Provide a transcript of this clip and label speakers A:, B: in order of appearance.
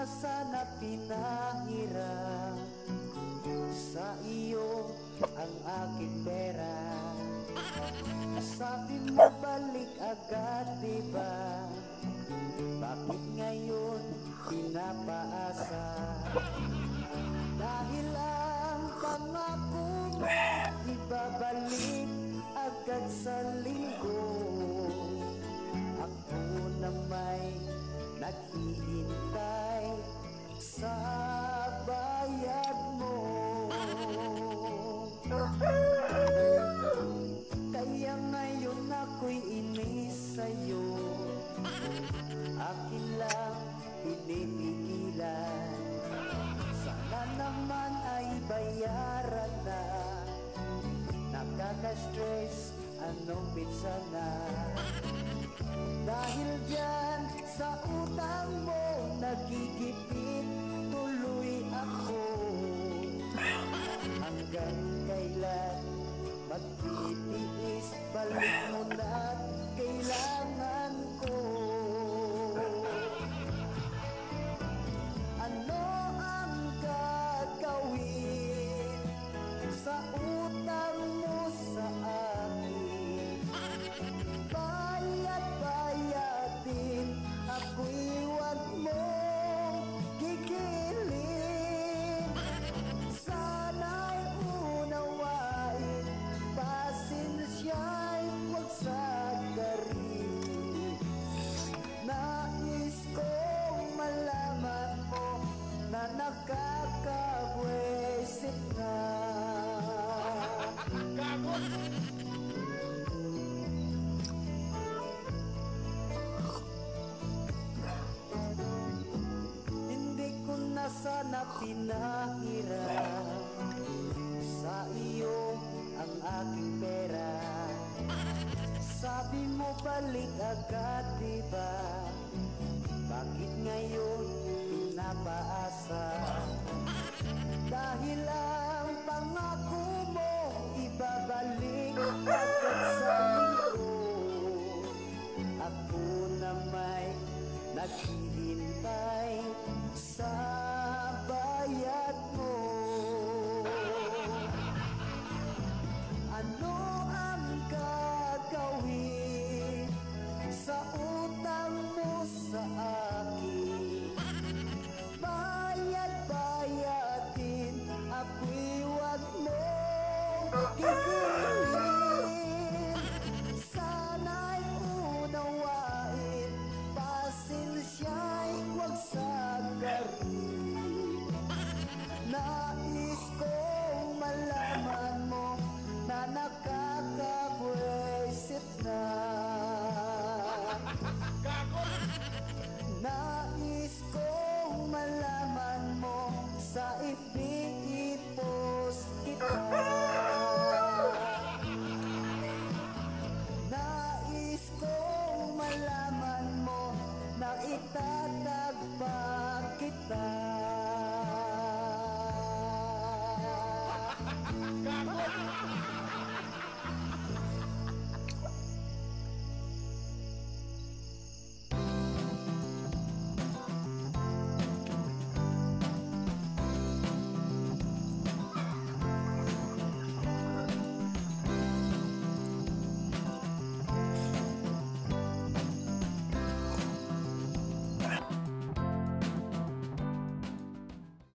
A: na sana pinahiram Sa iyo ang aking pera. Sabi mo balik agad diba Bakit ngayon pinapaasa? Dahil ang pangako Ibabalik agad sa linggo Anong pizza na? Dahil dyan sa utang mo Nagigipit tuloy ako. Hanggang kailan magtitiis pinahiram Sa iyo ang aking pera. Sabi mo balik agad diba Bakit ngayon